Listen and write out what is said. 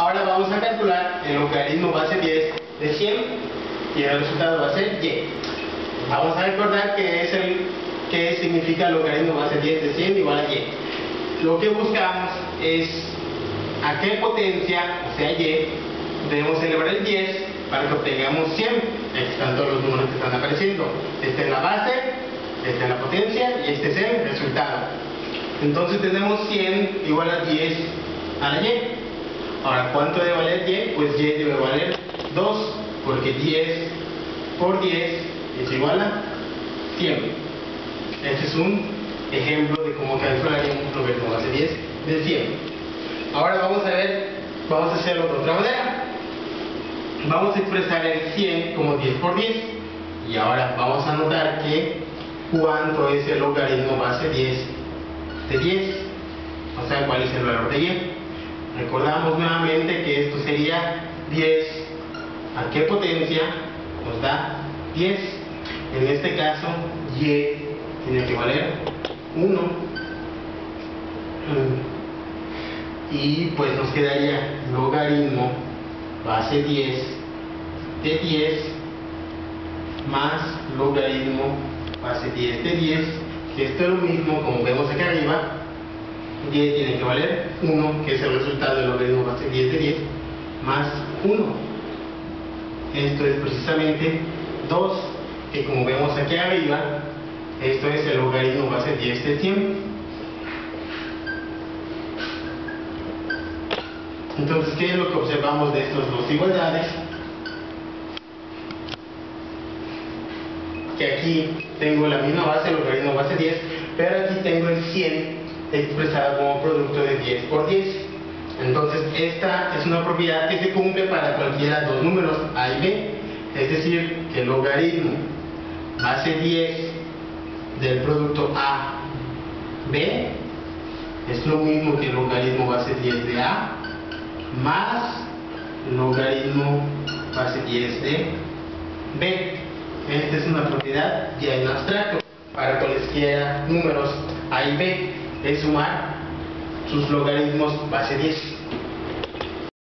ahora vamos a calcular el logaritmo base 10 de 100 y el resultado va a ser y. Vamos a recordar que es el que significa logaritmo base 10 de 100 igual a y. Lo que buscamos es a qué potencia, o sea y, debemos elevar el 10 para que obtengamos 100. Aquí están todos los números que están apareciendo. Esta es la base, esta es la potencia y este es el resultado. Entonces tenemos 100 igual a 10 a la y. Ahora, ¿cuánto debe valer y? Pues y debe valer 2, porque 10 por 10 es igual a 100. Este es un ejemplo de cómo calcular un logaritmo base 10 de 100. Ahora vamos a ver, vamos a hacerlo de otra manera. Vamos a expresar el 100 como 10 por 10. Y ahora vamos a notar que cuánto es el logaritmo base 10 de 10. O sea, cuál es el valor de y. Recordamos nuevamente que esto sería 10 a qué potencia nos da 10. En este caso, y tiene que valer 1. Y pues nos quedaría logaritmo base 10 de 10 más logaritmo base 10 de 10, que esto es lo mismo como vemos aquí arriba, 10 tiene que valer 1, que es el resultado del logaritmo base 10 de 10, más 1. Esto es precisamente 2, que como vemos aquí arriba, esto es el logaritmo base 10 de 100. Entonces, ¿qué es lo que observamos de estas dos igualdades? Que aquí tengo la misma base, el logaritmo base 10, pero aquí tengo el 100 expresado como producto de 10 por 10. Entonces, esta es una propiedad que se cumple para cualquiera de dos números A y B. Es decir, que el logaritmo base 10 del producto A, B, es lo mismo que el logaritmo base 10 de A, más logaritmo base 10 de B. Esta es una propiedad ya en abstracto para cualquiera números A y B es sumar sus logaritmos base 10.